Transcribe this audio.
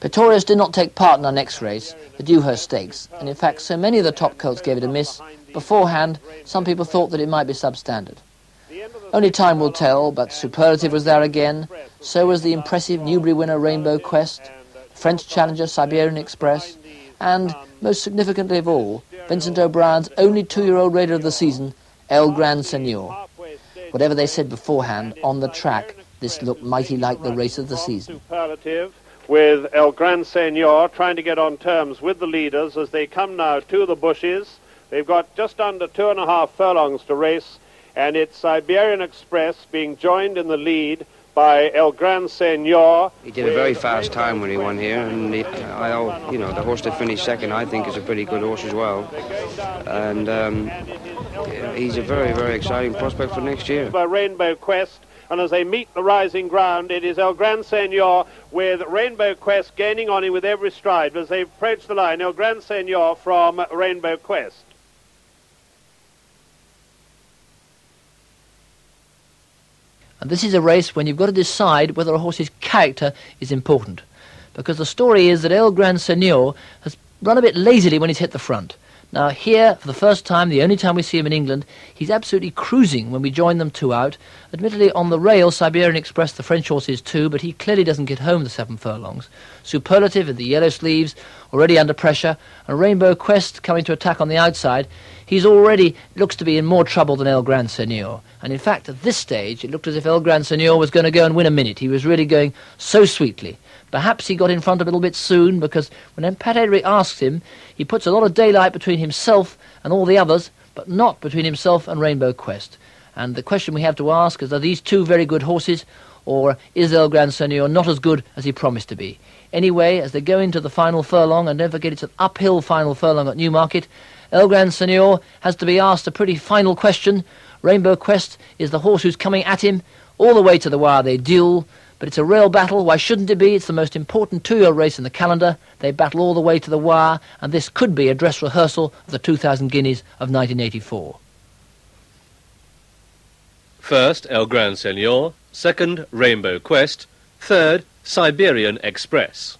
Precocious did not take part in our next race, the Dewhurst Stakes, and in fact so many of the top colts gave it a miss, beforehand some people thought that it might be substandard. Only time will tell, but Superlative was there again, so was the impressive Newbury winner Rainbow Quest, French challenger Siberian Express, and, most significantly of all, Vincent O'Brien's only two-year-old raider of the season, El Gran Senor. Whatever they said beforehand, on the track, this looked mighty like the race of the season. With El Gran Senor trying to get on terms with the leaders as they come now to the bushes. They've got just under two and a half furlongs to race, and it's Siberian Express being joined in the lead by El Gran Senor. He did a very fast time when he won here, and he, I, you know, the horse that finished second, I think, is a pretty good horse as well, and um, he's a very, very exciting prospect for next year. By Rainbow Quest, and as they meet the rising ground, it is El Gran Senor with Rainbow Quest gaining on him with every stride. As they approach the line, El Gran Senor from Rainbow Quest. And this is a race when you've got to decide whether a horse's character is important. Because the story is that El Gran Senor has run a bit lazily when he's hit the front. Now here, for the first time, the only time we see him in England, he's absolutely cruising when we join them two out. Admittedly, on the rail, Siberian Express, the French horse is too, but he clearly doesn't get home the seven furlongs. Superlative in the yellow sleeves, already under pressure, and Rainbow Quest coming to attack on the outside. He's already looks to be in more trouble than El Gran Senor. And in fact, at this stage, it looked as if El Gran Senor was going to go and win a minute. He was really going so sweetly. Perhaps he got in front a little bit soon because when Pat Eddery asks him, he puts a lot of daylight between himself and all the others, but not between himself and Rainbow Quest. And the question we have to ask is, are these two very good horses, or is El Gran Senor not as good as he promised to be? Anyway, as they go into the final furlong, and don't forget it's an uphill final furlong at Newmarket, El Gran Senor has to be asked a pretty final question. Rainbow Quest is the horse who's coming at him all the way to the wire. They duel, but it's a real battle. Why shouldn't it be? It's the most important two-year race in the calendar. They battle all the way to the wire, and this could be a dress rehearsal of the 2,000 guineas of 1984. First, El Gran Senor. Second, Rainbow Quest. Third, Siberian Express.